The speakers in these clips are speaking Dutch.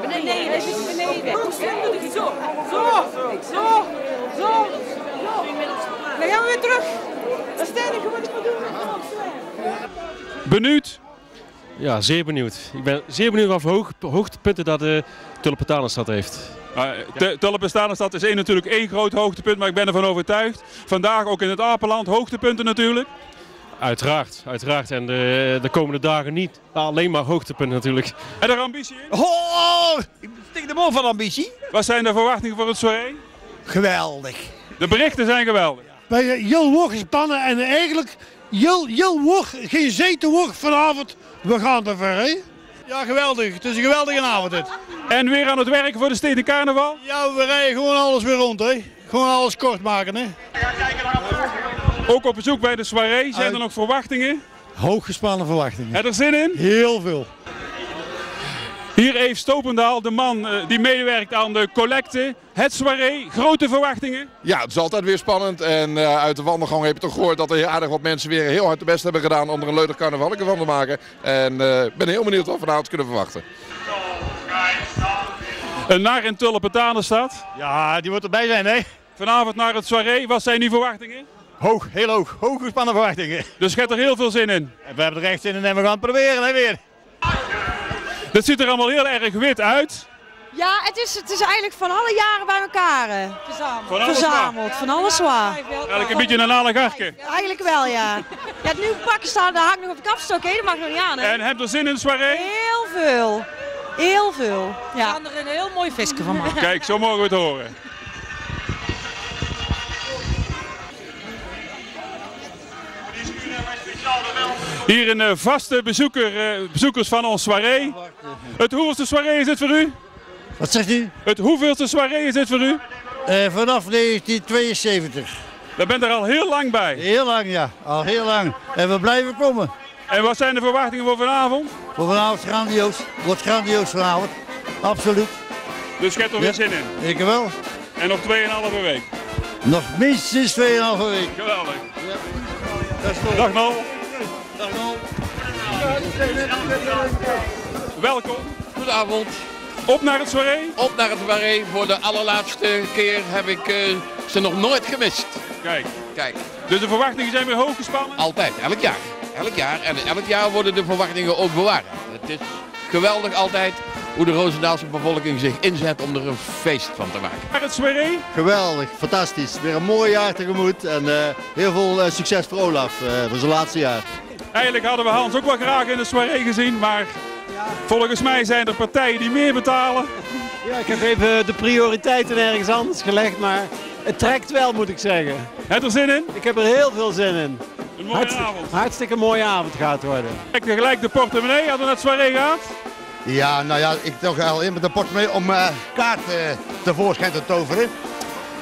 beneden. Hij zit beneden. Zo, zo, zo, zo. Dan gaan we weer terug. Staan ik gewoon wat doen. Benieuwd? Ja, zeer benieuwd. Ik ben zeer benieuwd wat voor hoog, hoogtepunten dat de Tulpentanenstad heeft. Uh, Tulpenstanenstad is één, natuurlijk één groot hoogtepunt, maar ik ben ervan overtuigd. Vandaag ook in het Apenland, hoogtepunten natuurlijk. Uiteraard, uiteraard. En de, de komende dagen niet. Alleen maar hoogtepunten natuurlijk. En er ambitie in? Oh, ik steek de bol van ambitie. Wat zijn de verwachtingen voor het soirée? Geweldig. De berichten zijn geweldig. Wij heel hoog gespannen en eigenlijk heel, heel hoog, geen zeten hoog vanavond. We gaan er ver, hè? Ja, geweldig. Het is een geweldige avond dit. En weer aan het werk voor de Steden Carnaval? Ja, we rijden gewoon alles weer rond, hè. Gewoon alles kort maken, hè. Ook op bezoek bij de soirée. Zijn er nog verwachtingen? Hooggespannen verwachtingen. Heb er zin in? Heel veel. Hier Eve Stopendaal, de man uh, die meewerkt aan de collecte. Het soirée, grote verwachtingen? Ja, het is altijd weer spannend. En uh, uit de wandelgang heb je toch gehoord dat er aardig wat mensen weer heel hard de best hebben gedaan om er een leuke carnavalke van te maken. En ik uh, ben heel benieuwd wat we vanavond kunnen verwachten. Een nar in Tulpentanenstad. Ja, die moet erbij zijn, hè? Vanavond naar het soirée. Wat zijn die verwachtingen? Hoog, heel hoog. Hoog gespannen verwachtingen. Dus je hebt er heel veel zin in? En we hebben er echt zin in en we gaan het proberen, hè, weer. Dat ziet er allemaal heel erg wit uit. Ja, het is, het is eigenlijk van alle jaren bij elkaar. Verzameld. Van alles Verzameld, van alles zwaar. Eigenlijk een beetje een allegarke. Eigenlijk wel, ja. Ja, het nieuwe pakken staan, daar hangt nog op de kapstok, hè? dat mag nog niet aan. Hè? En heb je er zin in soirée? Heel veel. Heel veel. Ja. We gaan er een heel mooi visje van maken. Kijk, zo mogen we het horen. Hier een uh, vaste bezoeker, uh, bezoekers van ons soirée. Het hoeveelste soirée is dit voor u? Wat zegt u? Het hoeveelste soirée is dit voor u? Uh, vanaf 1972. Daar bent er al heel lang bij? Heel lang, ja. Al heel lang. En we blijven komen. En wat zijn de verwachtingen voor vanavond? Voor vanavond grandioos. Wordt grandioos vanavond. Absoluut. Dus je hebt er weer zin in? Ik wel. En nog 2,5 week? Nog minstens 2,5 week. Geweldig. Ja. Dag Nol. Dag Nol. Welkom. Goedenavond. Op naar het soirée? Op naar het soirée. Voor de allerlaatste keer heb ik uh, ze nog nooit gemist. Kijk. Kijk. Dus de verwachtingen zijn weer hoog gespannen? Altijd, elk jaar. Elk jaar. En elk jaar worden de verwachtingen ook bewaard. Het is geweldig altijd hoe de Roosendaalse bevolking zich inzet om er een feest van te maken. Het? Geweldig, fantastisch. Weer een mooi jaar tegemoet en uh, heel veel uh, succes voor Olaf uh, voor zijn laatste jaar. Eigenlijk hadden we Hans ook wel graag in de soirée gezien, maar volgens mij zijn er partijen die meer betalen. Ja, ik heb even de prioriteiten ergens anders gelegd, maar het trekt wel moet ik zeggen. Heb je er zin in? Ik heb er heel veel zin in. Een mooie Hartst avond. Hartstikke mooie avond gaat worden. Kijk gelijk de portemonnee, hadden we naar het soirée gehad? Ja, nou ja, ik toch al in met de portemonnee om uh, kaarten uh, tevoorschijn te toveren.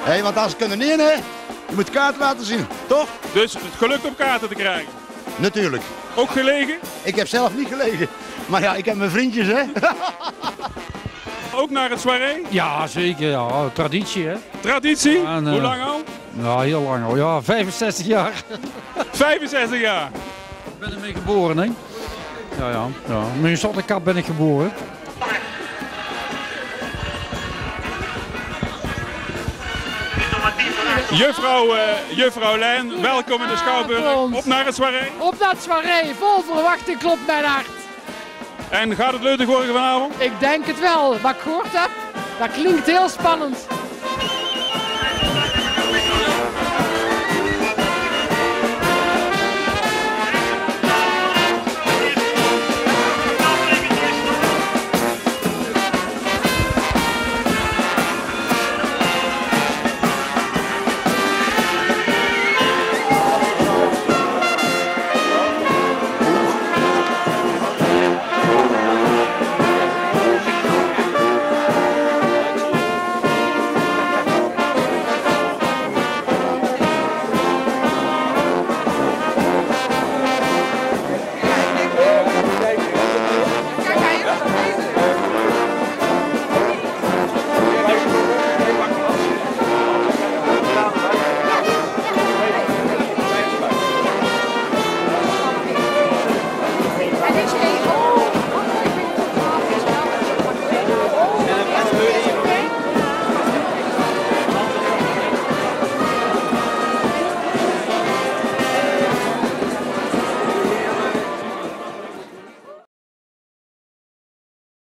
Hey, want als kunnen niet in, hè? Je moet kaarten laten zien, toch? Dus het gelukt om kaarten te krijgen? Natuurlijk. Ook gelegen? Ik heb zelf niet gelegen. Maar ja, ik heb mijn vriendjes, hè? Ook naar het soirée? Ja, zeker. Ja. Traditie, hè? Traditie? En, uh, Hoe lang al? Ja, heel lang al. Ja, 65 jaar. 65 jaar? Ik ben ermee geboren, hè? Ja, ja. ja. Zottekap ben ik geboren. Juffrouw, uh, juffrouw Lijn, welkom in de Schouwburg. Op naar het soirée. Op naar het soirée, vol verwachting klopt mijn hart. En gaat het leuk worden vanavond? Ik denk het wel. Wat ik gehoord heb, dat klinkt heel spannend.